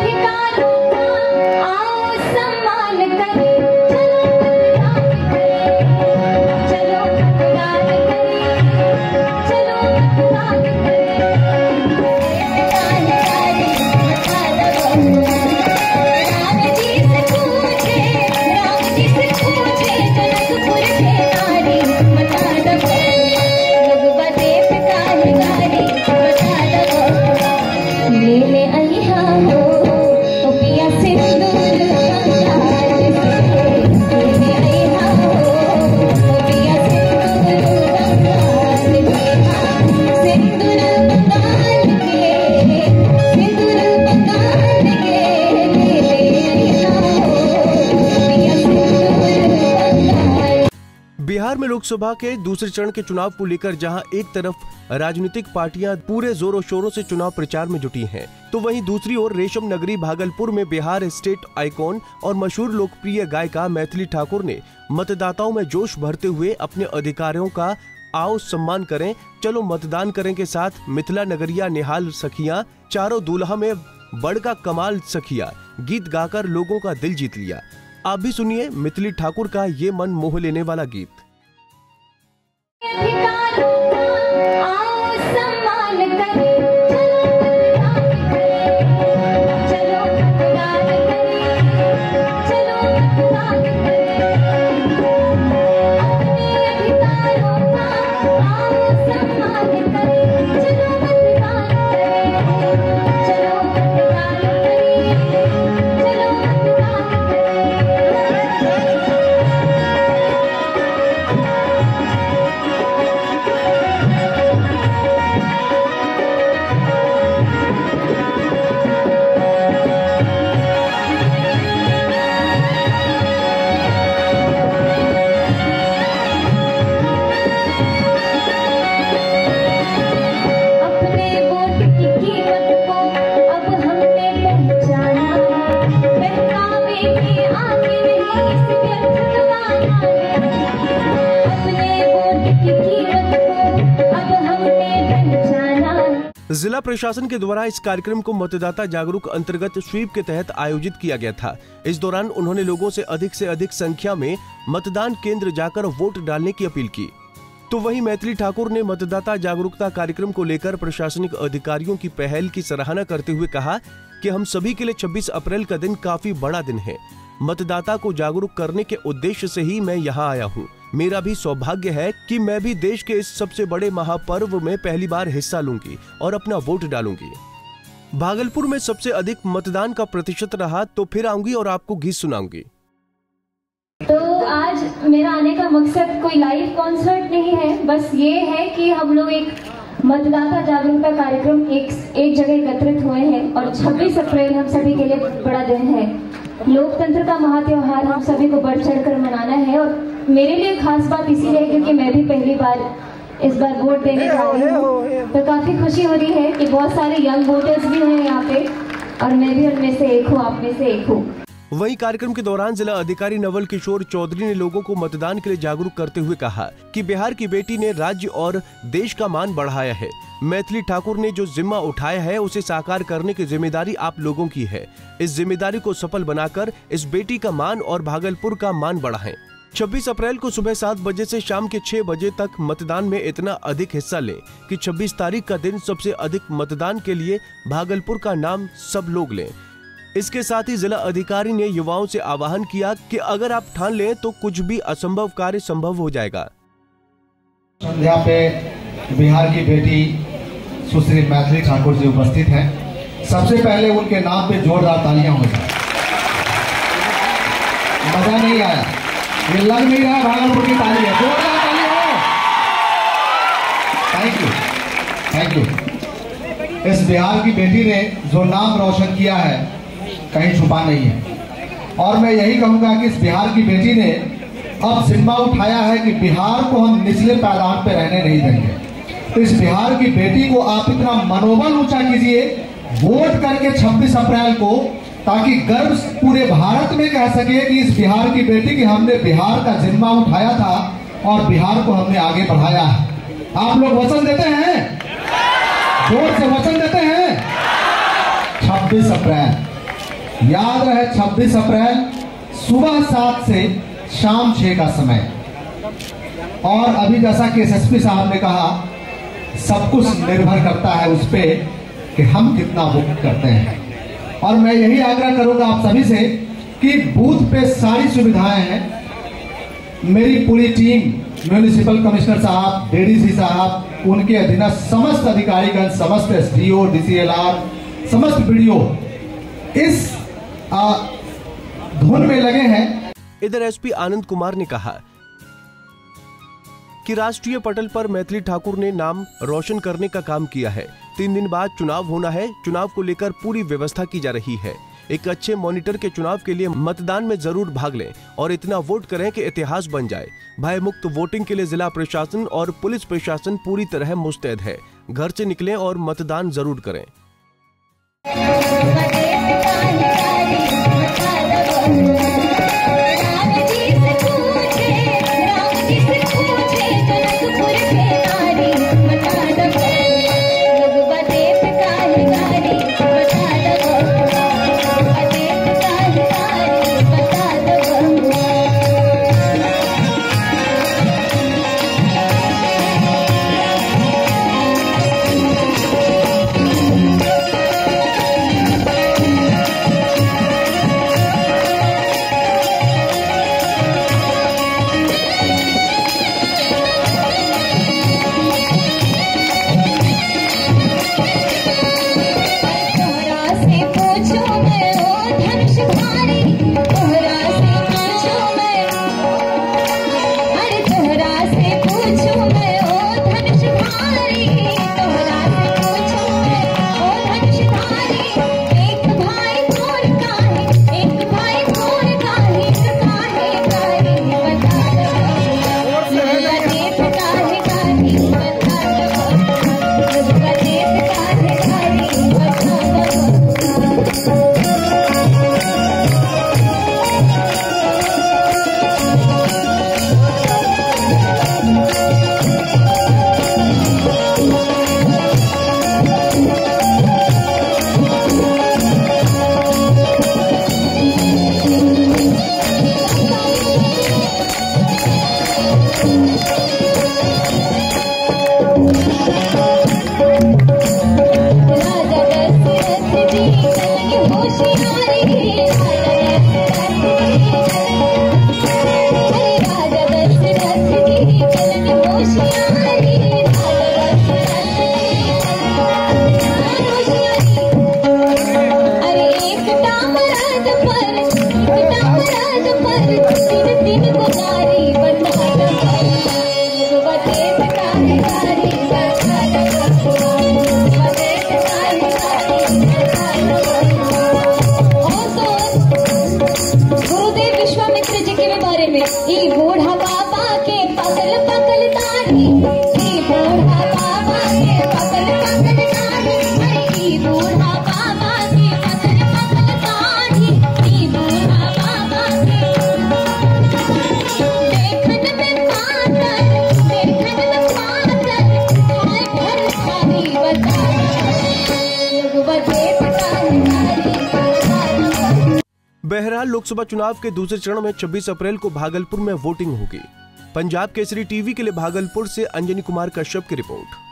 अधिकारों का बिहार में लोकसभा के दूसरे चरण के चुनाव को लेकर जहाँ एक तरफ़ राजनीतिक पार्टियाँ पूरे जोरों शोरों से चुनाव प्रचार में जुटी हैं, तो वहीं दूसरी ओर रेशम नगरी भागलपुर में बिहार स्टेट आइकॉन और मशहूर लोकप्रिय गायिका मैथिली ठाकुर ने मतदाताओं में जोश भरते हुए अपने अधिकारियों का आओ सम्मान करें चलो मतदान करें के साथ मिथिला नगरिया निहाल सखिया चारों दूल्हा में बड़का कमाल सखिया गीत गाकर लोगों का दिल जीत लिया। आप भी सुनिए मिथिली ठाकुर का ये मन मोह लेने वाला गीत। अधिकारों जिला प्रशासन के द्वारा इस कार्यक्रम को मतदाता जागरूक अंतर्गत स्वीप के तहत आयोजित किया गया था। इस दौरान उन्होंने लोगों से अधिक से अधिक संख्या में मतदान केंद्र जाकर वोट डालने की अपील की। तो वहीं मैथिली ठाकुर ने मतदाता जागरूकता कार्यक्रम को लेकर प्रशासनिक अधिकारियों की पहल की सराहना करते हुए कहा कि हम सभी के लिए 26 अप्रैल का दिन काफ़ी बड़ा दिन है। मतदाता को जागरूक करने के उद्देश्य से ही मैं यहाँ आया हूँ। मेरा भी सौभाग्य है कि मैं भी देश के इस सबसे बड़े महापर्व में पहली बार हिस्सा लूँगी और अपना वोट डालूँगी। भागलपुर में सबसे अधिक मतदान का प्रतिशत रहा तो फिर आऊँगी और आपको गीत सुनाऊँगी। तो आज मेरा आने का मकसद कोई लाइव कॉन्सर्ट नहीं है, बस ये है कि हम लोग एक मतदाता जागरूकता कार्यक्रम एक एक जगह एकत्रित हुए हैं और 26 अप्रैल हम सभी के लिए बड़ा दिन है। लोकतंत्र का महात्योहार हम सभी को बढ़ चढ़ कर मनाना है और मेरे लिए खास बात इसी है क्योंकि मैं भी पहली बार इस बार वोट देने जा रही हूँ। तो काफ़ी खुशी हो रही है कि बहुत सारे यंग वोटर्स भी हैं यहाँ पे और मैं भी उनमें से एक हूँ आप में से एक हूँ। वहीं कार्यक्रम के दौरान जिला अधिकारी नवल किशोर चौधरी ने लोगों को मतदान के लिए जागरूक करते हुए कहा कि बिहार की बेटी ने राज्य और देश का मान बढ़ाया है। मैथिली ठाकुर ने जो जिम्मा उठाया है, उसे साकार करने की ज़िम्मेदारी आप लोगों की है। इस ज़िम्मेदारी को सफल बनाकर इस बेटी का मान और भागलपुर का मान बढ़ाएँ। 26 अप्रैल को सुबह सात बजे से शाम के छह बजे तक मतदान में इतना अधिक हिस्सा लें कि 26 तारीख का दिन सबसे अधिक मतदान के लिए भागलपुर का नाम सब लोग लें। इसके साथ ही जिला अधिकारी ने युवाओं से आह्वान किया कि अगर आप ठान लें तो कुछ भी असंभव कार्य संभव हो जाएगा। संध्या पे बिहार की बेटी सुश्री मैथिली ठाकुर जी उपस्थित हैं। सबसे पहले उनके नाम पे जोरदार तालियाँ हो जाए। मज़ा नहीं आया। ये लग नहीं रहा भागलपुर की ताली है। जोरदार ताली हो। थैंक यू थैंक यू इस बिहार की बेटी ने जो नाम रोशन किया है कहीं छुपा नहीं है। और मैं यही कहूँगा कि इस बिहार की बेटी ने अब जिम्मा उठाया है कि बिहार को हम निचले पैदान पे रहने नहीं देंगे। तो इस बिहार की बेटी को आप इतना मनोबल ऊँचा कीजिए, वोट करके 26 अप्रैल को, ताकि गर्व पूरे भारत में कह सके कि इस बिहार की बेटी की हमने बिहार का जिम्मा उठाया था और बिहार को हमने आगे बढ़ाया है। आप लोग वचन देते हैं? ज़ोर से वचन देते हैं? 26 अप्रैल। याद रहे 26 अप्रैल सुबह सात से शाम छह का समय। और अभी जैसा कि एसएसपी साहब ने कहा, सब कुछ निर्भर करता है उस पर कि हम कितना बुक करते हैं। और मैं यही आग्रह करूँगा आप सभी से कि बूथ पे सारी सुविधाएँ हैं। मेरी पूरी टीम म्यूनिसिपल कमिश्नर साहब डीडीसी साहब, उनके अधीनस्थ समस्त अधिकारीगण, समस्त एसडीओ डीसीएलआर समस्त वीडियो इस धुन में लगे हैं। इधर एसपी आनंद कुमार ने कहा कि राष्ट्रीय पटल पर मैथिली ठाकुर ने नाम रोशन करने का काम किया है। तीन दिन बाद चुनाव होना है। चुनाव को लेकर पूरी व्यवस्था की जा रही है। एक अच्छे मॉनिटर के चुनाव के लिए मतदान में ज़रूर भाग लें और इतना वोट करें कि इतिहास बन जाए। भय मुक्त वोटिंग के लिए जिला प्रशासन और पुलिस प्रशासन पूरी तरह मुस्तैद है। घर से निकलें और मतदान ज़रूर करें। Thank you. बहरहाल लोकसभा चुनाव के दूसरे चरण में 26 अप्रैल को भागलपुर में वोटिंग होगी। पंजाब केसरी टीवी के लिए भागलपुर से अंजनी कुमार कश्यप की रिपोर्ट।